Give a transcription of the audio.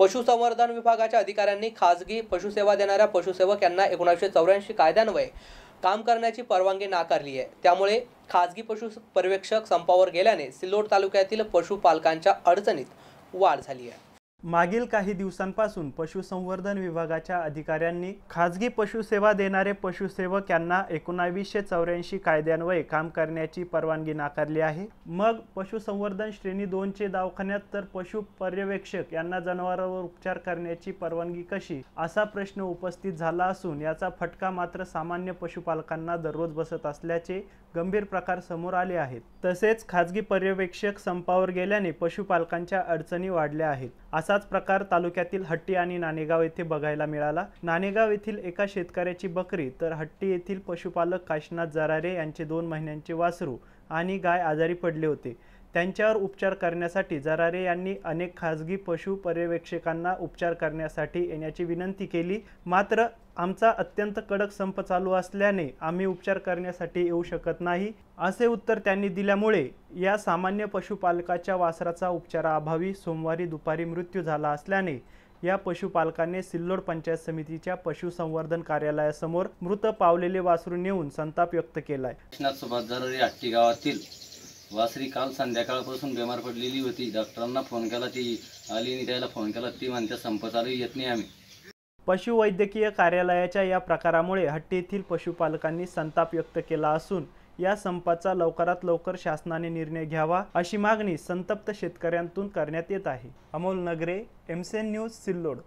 पशुसंवर्धन विभागाच्या अधिकाऱ्यांनी खाजगी पशुसेवा देणाऱ्या पशुसेवक यांना एकोणीसशे चौऱ्याऐंशी कायद्यान्वये काम करण्याची परवानगी नाकारली आहे. त्यामुळे खाजगी पशु पर्यवेक्षक संपावर गेल्याने सिल्लोड तालुक्यातील पशुपालकांच्या अडचणीत वाढ झाली आहे. मागील काही दिवसांपासून पशुसंवर्धन विभागाच्या अधिकाऱ्यांनी खाजगी पशुसेवा देणारे पशुसेवक यांना एकोणावीसशे चौऱ्याऐंशी कायद्यान्वये काम करण्याची परवानगी नाकारली आहे. मग पशुसंवर्धन श्रेणी दोनचे दवाखान्यात तर पशु पर्यवेक्षक यांना जनावरांवर उपचार करण्याची परवानगी कशी? असा प्रश्न उपस्थित झाला असून याचा फटका मात्र सामान्य पशुपालकांना दररोज बसत असल्याचे गंभीर प्रकार समोर आले आहेत. तसेच खाजगी पर्यवेक्षक संपावर गेल्याने पशुपालकांच्या अडचणी वाढल्या आहेत. असाच प्रकार तालुक्यातील हट्टी आणि नाणेगाव येथे बघायला मिळाला. नाणेगाव येथील एका शेतकऱ्याची बकरी तर हट्टी येथील पशुपालक काशनाथ जरारे यांचे दोन महिन्यांचे वासरू आणि गाय आजारी पडले होते. त्यांच्यावर उपचार करण्यासाठी जरारे यांनी अनेक खाजगी पशु पर्यवेक्षकांना उपचार करण्यासाठी येण्याची विनंती केली. मात्र आमचा अत्यंत कडक संप चालू असल्याने आम्ही उपचार करण्यासाठी येऊ शकत नाही असे उत्तर त्यांनी दिल्यामुळे या सामान्य पशुपालकाच्या वासराचा उपचाराअभावी सोमवारी दुपारी मृत्यू झाला असल्याने या पशुपालकाने सिल्लोड पंचायत समितीच्या पशुसंवर्धन कार्यालयासमोर मृत पावलेले वासरू नेऊन संताप व्यक्त केलाय. सुभाष जरारी गावातील वासरी काल संध्याकाळपासून बेमार पडलेली होती. डॉक्टरांना फोन केला ती आली आणि त्याला फोन केला. ती म्हणते संप चालू येत नाही आम्ही. पशुवैद्यकीय कार्यालयाच्या या प्रकारामुळे हट्टी येथील पशुपालकांनी संताप व्यक्त केला असून या संपाचा लवकरात लवकर शासनाने निर्णय घ्यावा अशी मागणी संतप्त शेतकऱ्यांतून करण्यात येत आहे. अमोल नगरे एमसेन न्यूज सिल्लोड.